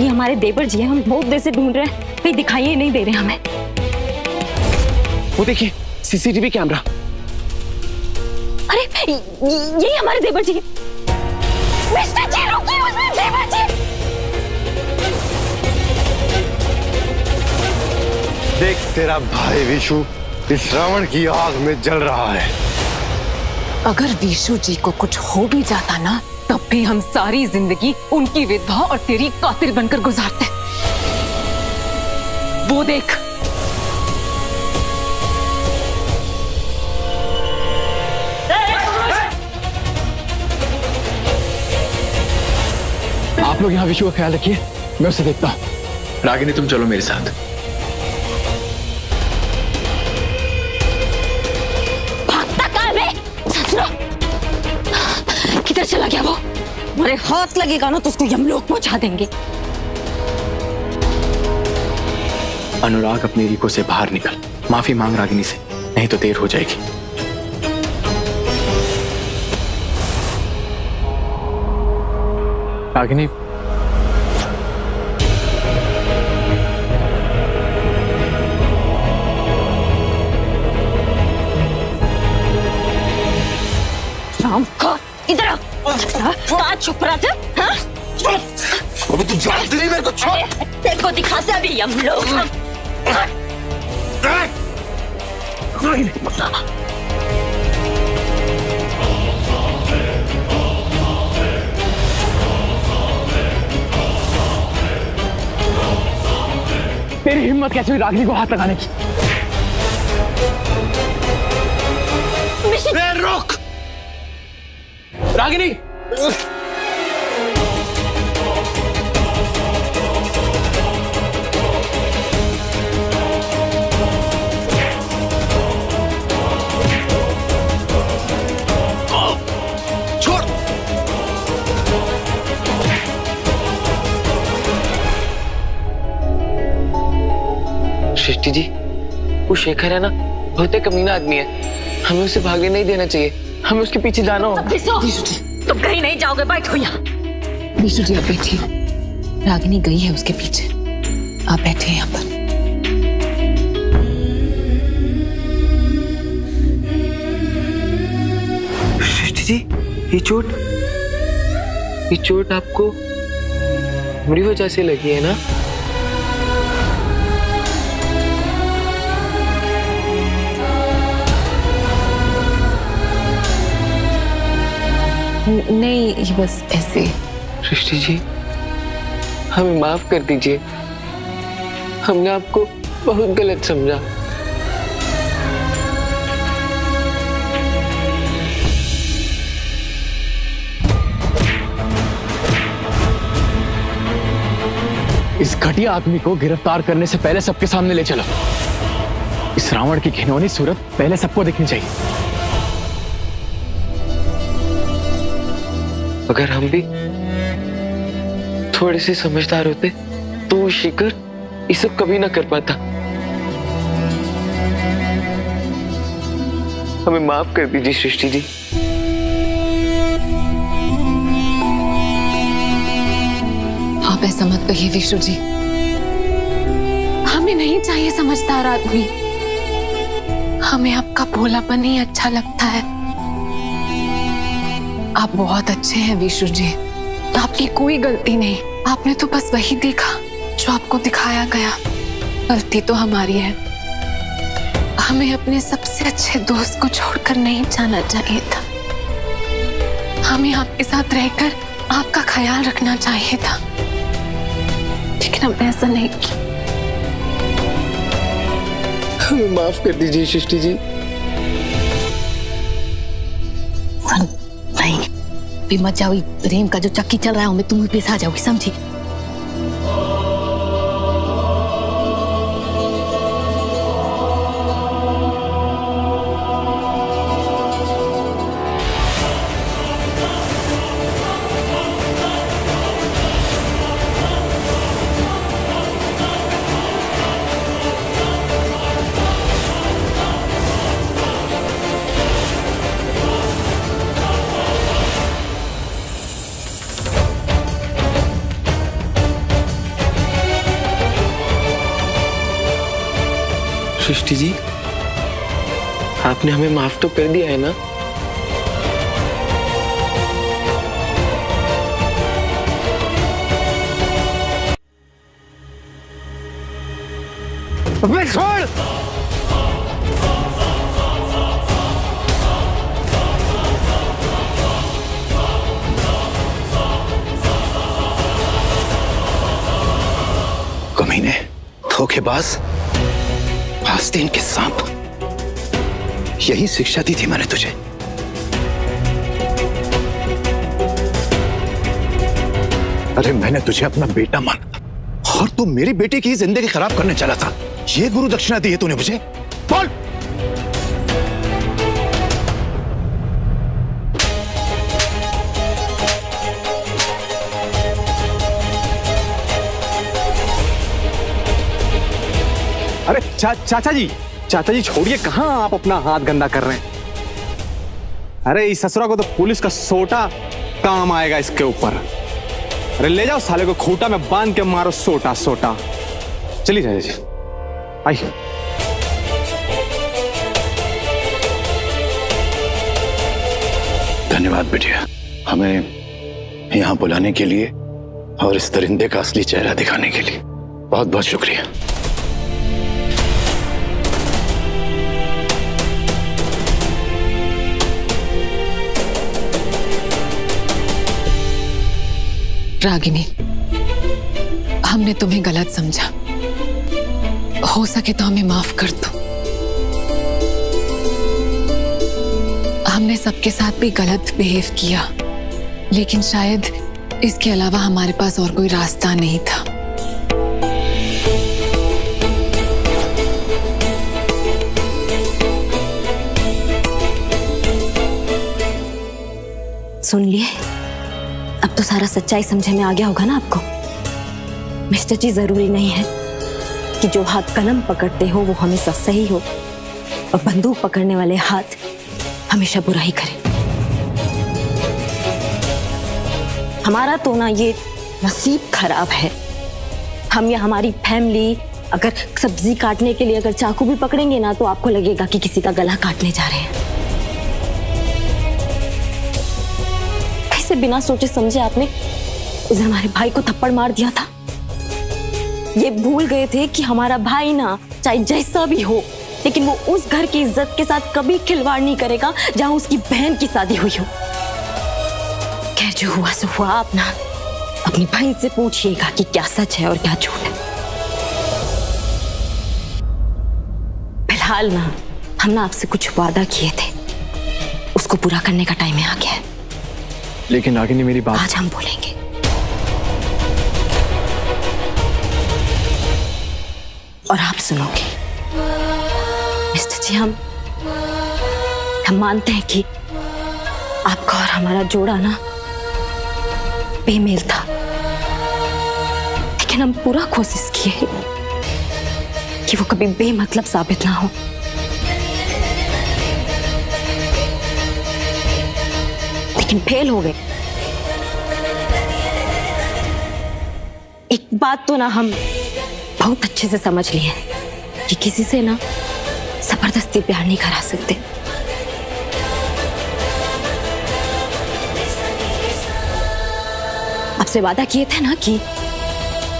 ये हमारे देवर जी हैं हम बहुत देर से ढूंढ रहे हैं। कहीं दिखाई ही नहीं दे रहे हमें। वो देखिए सीसीटीवी कैमरा। अरे ये- यही हमारे देवर जी। मिस्टर जी रुकिए उसमें देवर जी। देख तेरा भाई विशु इस रावण की आग में जल रहा है। अगर विशु जी को कुछ हो भी जाता ना तब भी हम सारी ज़िंदगी उनकी विधवा और तेरी कातिल बनकर गुजारते वो देख। आप लोग यहाँ विशु का ख्याल रखिए मैं उसे देखता हूँ। रागिनी तुम चलो मेरे साथ। चला गया वो। मेरे हाथ लगेगा ना तो उसको यमलोक पहुँचा देंगे। अनुराग अपनी रिको से बाहर निकल। माफ़ी मांग रागिनी से, नहीं तो देर हो जाएगी। रागिनी छुप रहा था हाँ? अबे तू जानती नहीं मेरे को छोड़ अरे, तेरे को दिखाते अभी यमलोक तेरी हिम्मत कैसे हुई रागिनी को हाथ लगाने की? रुक! रागिनी! सृष्टि जी वो शेखर है ना? बहुत ही कमीना आदमी है। हमें उसे भागने नहीं देना चाहिए। हमें उसके पीछे जाना होगा। तुम कहीं नहीं जाओगे बैठो यहाँ। विशु जी आप बैठिए। रागिनी गई है उसके पीछे। आप बैठे यहाँ पर। सृष्टि जी ये चोट ये चोट आपको मेरी वजह से लगी है ना? नहीं ये बस ऐसे सृष्टि जी हमें माफ़ कर दीजिए। हमने आपको बहुत गलत समझा। इस घटिया आदमी को गिरफ़्तार करने से पहले सबके सामने ले चलो। इस रावण की घिनौनी सूरत पहले सबको देखनी चाहिए। अगर हम भी थोड़े से समझदार होते तो वो शिकर ये सब कभी ना कर पाता। हमें माफ़ कर दीजिए सृष्टि जी। आप ऐसा मत कहिए विष्णु जी। हमें नहीं चाहिए समझदार आदमी। हमें आपका भोलापन ही अच्छा लगता है। आप बहुत अच्छे हैं विशु जी। आपकी कोई गलती नहीं। आपने तो बस वही देखा जो आपको दिखाया गया। गलती तो हमारी है। हमें अपने सबसे अच्छे दोस्त को छोड़कर नहीं जाना चाहिए था। हमें आपके साथ रहकर आपका ख्याल रखना चाहिए था। लेकिन हमने ऐसा नहीं किया। हमें माफ़ कर दीजिए सृष्टि जी। भी मत जाओ प्रेम का जो चक्की चल रहा है मैं तुम्हें पेश आ जाओगी, समझी? आपने हमें माफ़ तो कर दिया है ना? अबे छोड़! कमीने धोखेबाज आस्तीन के सांप। यही शिक्षा दी थी मैंने तुझे। अरे मैंने तुझे अपना बेटा माना और तू मेरी बेटी की ज़िंदगी खराब करने चला था। ये गुरु दक्षिणा दी है तूने मुझे। बोल। अरे चा, चाचा जी चाचा जी छोड़िए, कहाँ आप अपना हाथ गंदा कर रहे हैं? अरे, इस ससुरा को तो पुलिस का सोटा काम आएगा इसके ऊपर। अरे, ले जाओ साले को खूटा, में बाँध के मारो सोटा सोटा। चलिए चाचा जी, आइए। धन्यवाद बिटिया। हमें यहाँ बुलाने के लिए और इस दरिंदे का असली चेहरा दिखाने के लिए बहुत बहुत शुक्रिया। रागिनी, हमने तुम्हें गलत समझा। हो सके तो हमें माफ़ कर दो। हमने सबके साथ भी गलत बिहेव किया, लेकिन शायद इसके अलावा हमारे पास और कोई रास्ता नहीं था। सुन लिए? अब तो सारा सच्चाई समझे में आ गया होगा ना आपको? मिस्टर जी, ज़रूरी नहीं है कि जो हाथ कलम पकड़ते हो, वो हमेशा सही हो। और बंदूक पकड़ने वाले हाथ हमेशा बुराई करें। हमारा तो ना ये नसीब खराब है। हम या हमारी फैमिली अगर सब्ज़ी काटने के लिए अगर चाकू भी पकड़ेंगे ना तो आपको लगेगा कि किसी का गला काटने जा रहे हैं। कैसे बिना सोचे समझे आपने उस हमारे भाई को थप्पड़ मार दिया था? ये भूल गए थे कि हमारा भाई ना, चाहे जैसा भी हो, लेकिन वो उस घर की इज़्ज़त के साथ कभी खिलवाड़ नहीं करेगा जहाँ उसकी बहन की शादी हुई हो। क्या जो हुआ, सो हुआ आप ना अपनी भाई से पूछिएगा कि क्या सच है और क्या झूठ है। फ़िलहाल ना, हम ना आपसे कुछ वादा किए थे। उसको पूरा करने का टाइम आ गया है। लेकिन रागिनी मेरी बात आज हम बोलेंगे। और आप सुनोगे। मिस्टर जी हम हम मानते हैं कि आपका और हमारा जोड़ा ना बेमेल था। लेकिन हम पूरा कोशिश किए कि वो कभी बेमतलब साबित ना हो। लेकिन फेल हो गए। एक बात तो ना हम बहुत अच्छे से समझ लिए कि किसी से ना ज़बरदस्ती प्यार नहीं करा सकते। आपसे वादा किए थे ना कि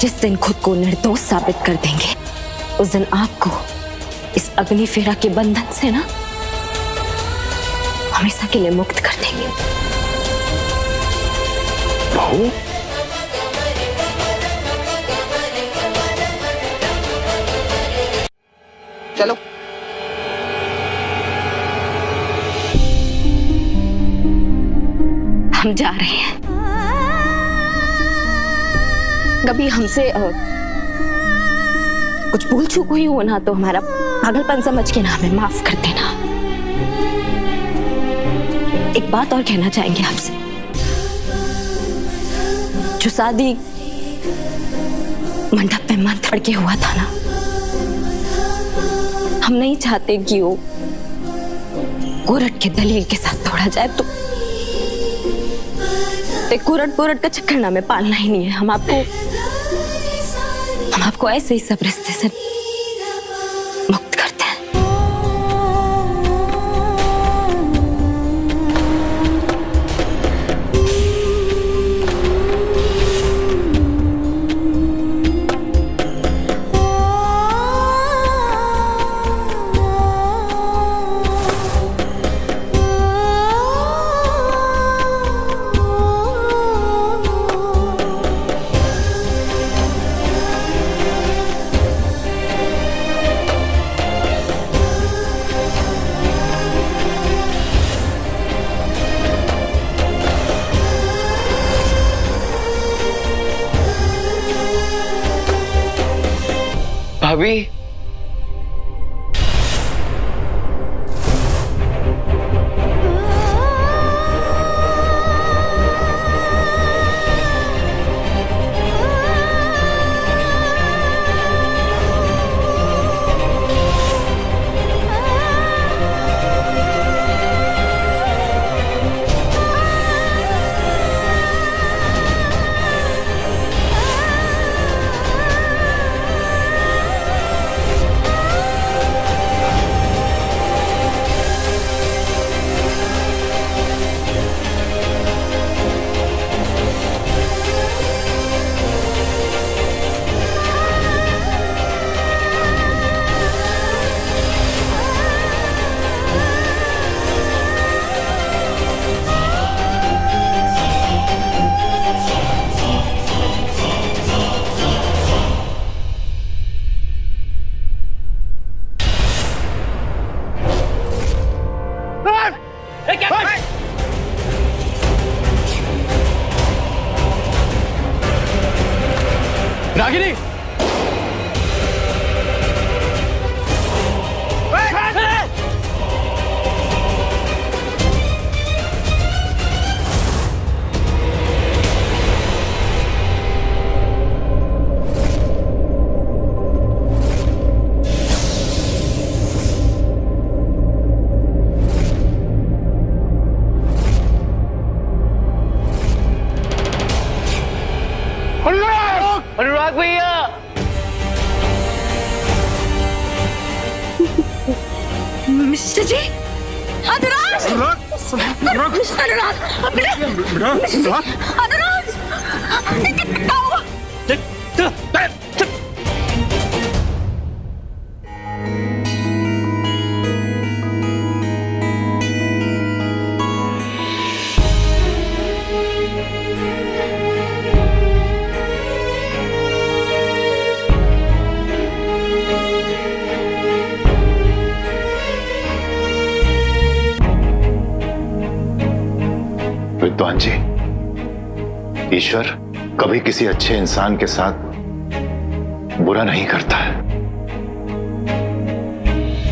जिस दिन खुद को निर्दोष साबित कर देंगे, उस दिन आपको इस अग्नि फेरा के बंधन से ना हमेशा के लिए मुक्त कर देंगे। चलो। हम जा रहे हैं। कभी हमसे कुछ भूल चूक हुई हो ना तो हमारा पागलपन समझ के ना हमें माफ़ कर देना। एक बात और कहना चाहेंगे आपसे जो शादी मंडप में मन थड़ के हुआ था ना हम नहीं चाहते कि वो गोरट के दलील के साथ तोड़ा जाए तो कोरट पोरट का चक्कर ना में पालना ही नहीं है। हम आपको हम आपको ऐसे ही सब रिश्ते से अनुराग अनुराग ईश्वर कभी किसी अच्छे इंसान के साथ बुरा नहीं करता है।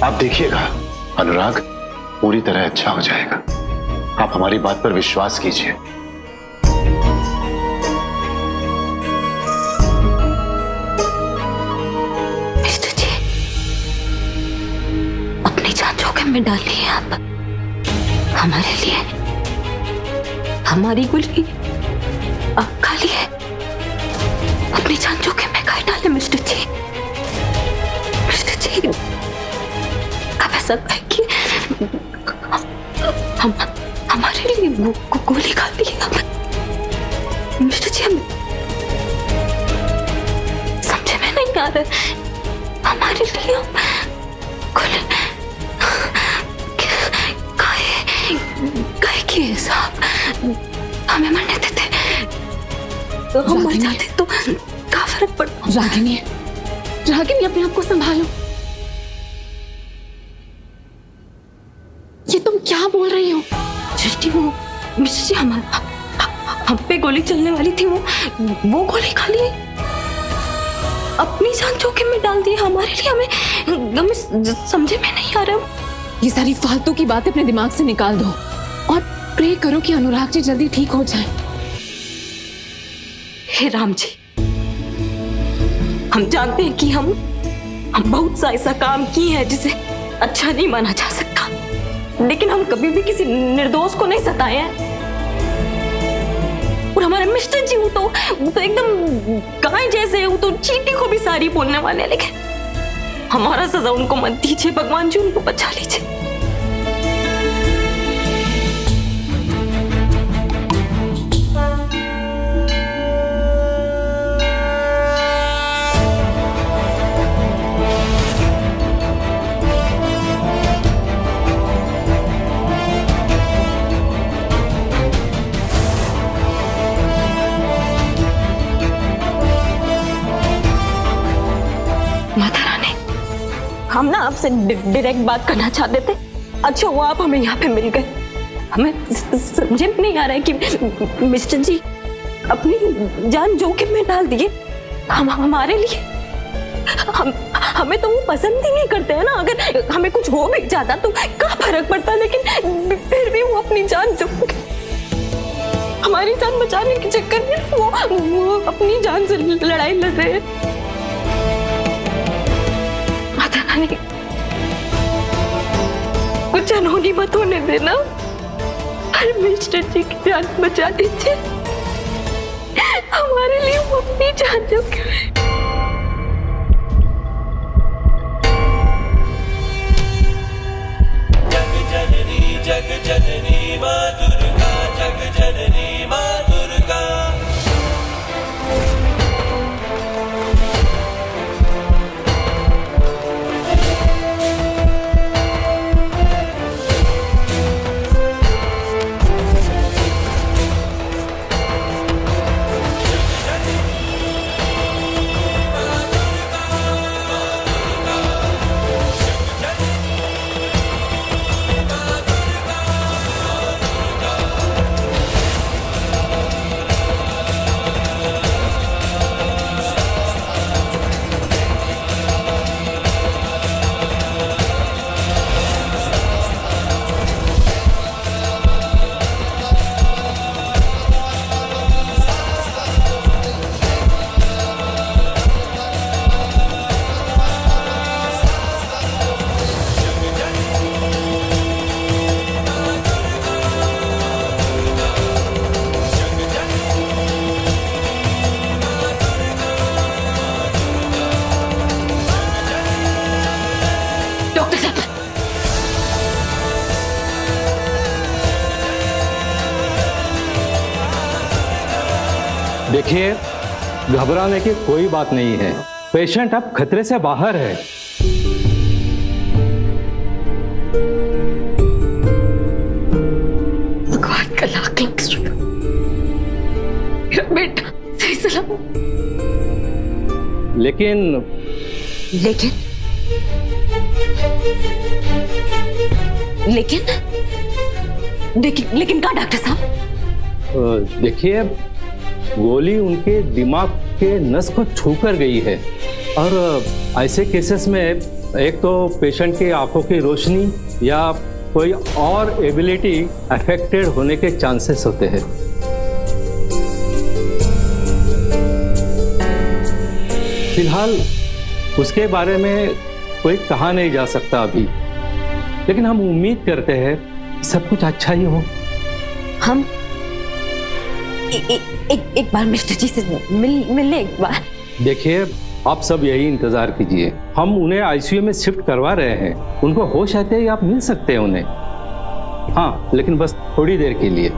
आप देखिएगा, अनुराग पूरी तरह अच्छा हो जाएगा। आप हमारी बात पर विश्वास कीजिए। में डाली है आप। हमारे लिए, हमारी गुली खाली है। अपनी जान जोखिम में काहे डाले मिस्टर जी। मिस्टर जी, अब ऐसा कि हम, हमारे लिए वो गो- गोली खाली है। मिस्टर जी, हम समझे में नहीं आ रहा। हमारे लिए हम खुले काहे काहे की साहब हमें मरने तो हम मर जाते तो क्या फ़र्क पड़ रागिनी रागिनी अपने आप को संभालो। ये तुम क्या बोल रही हो? सृष्टि वो मिस्टर जी हमारा हम पे गोली चलने वाली थी वो वो गोली खा ली। अपनी जान जोखिम में डाल दी हमारे लिए हमें हमें समझे में नहीं आ रहा ये सारी फालतू की बातें अपने दिमाग से निकाल दो और प्रे करो कि अनुराग जी जल्दी ठीक हो जाए। हे राम जी, हम जानते हैं कि हम हम बहुत सा ऐसा काम किए हैं जिसे अच्छा नहीं माना जा सकता। लेकिन हम कभी भी किसी निर्दोष को नहीं सताए हैं। और हमारे मिस्टर जी, वो तो वो तो एकदम गाय जैसे वो तो चीटी को भी सारी बोलने वाले लेकिन हमारा सजा उनको मत दीजिए, भगवान जी उनको बचा लीजिए। हम ना आपसे डायरेक्ट बात करना चाहते थे। अच्छा हुआ आप हमें यहाँ पे मिल गए। हमें समझे में नहीं आ रहा है कि मिस्टर जी, अपनी जान जोखिम में डाल दिए। हम, हमारे लिए। हम, हमें तो वो पसंद ही नहीं करते हैं ना। अगर हमें कुछ हो भी जाता तो क्या फ़र्क पड़ता? लेकिन फिर भी वो अपनी जान चुप हमारी जान बचाने के चक्कर में वो वो अपनी जान से लड़ाई लड़ रहे हैं। रानी कुछ अनहोनी मत होने देना। हर मिस्टर जी की जान बचा दीजिए हमारे लिए वो अपनी जान चुके हैं डॉक्टर देखिए घबराने की कोई बात नहीं है। पेशेंट अब खतरे से बाहर है। भगवान का लाख लाख बेटा सही सलामत लेकिन लेकिन? लेकिन? लेकिन लेकिन क्या डॉक्टर साहब? देखिए गोली उनके दिमाग के नस को छू कर गई है। और ऐसे केसेस में एक तो पेशेंट की आँखों की रोशनी या कोई और एबिलिटी अफेक्टेड होने के चांसेस होते हैं। फ़िलहाल उसके बारे में कोई कहा नहीं जा सकता अभी। लेकिन हम उम्मीद करते हैं सब कुछ अच्छा ही हो। हम एक एक बार मिस्टर जी से मिल मिलने एक बार। देखिए, आप सब यही इंतज़ार कीजिए। हम उन्हें आईसीयू में शिफ्ट करवा रहे हैं। उनको होश आते ही आप मिल सकते हैं उन्हें। हाँ लेकिन बस थोड़ी देर के लिए।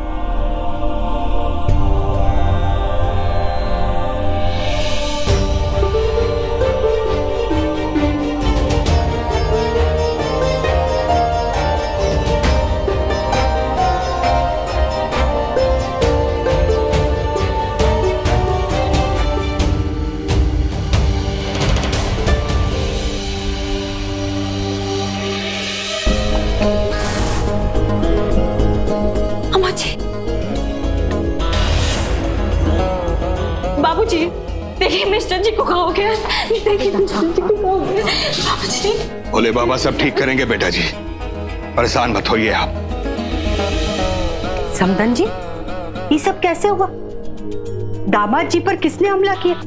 देखिए मिस्टर जी को कहा हो गया देखिए मिस्टर जी को कहा हो गया बाबूजी बाबा सब ठीक करेंगे बेटा जी। परेशान मत होइए आप। समदन जी ये सब कैसे हुआ? दामाद जी पर किसने हमला किया?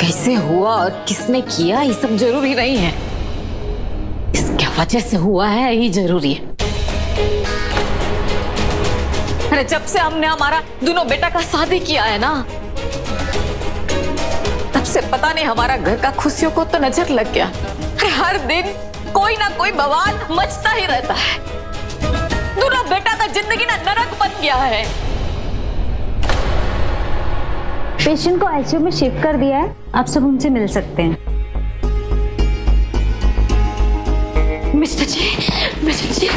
कैसे हुआ और किसने किया ये सब ज़रूरी नहीं है। इसके वजह से हुआ है यही ज़रूरी है। अरे जब से हमने हमारा दोनों बेटा का शादी किया है ना नहीं हमारा घर का खुशियों को तो नज़र लग गया। अरे हर दिन कोई ना कोई बवाल मचता ही रहता है। दोनों बेटा का ज़िंदगी ना नरक बन गया है। पेशेंट को आईसीयू में शिफ्ट कर दिया है। आप सब उनसे मिल सकते हैं। मिस्टर जी मिस्टर जी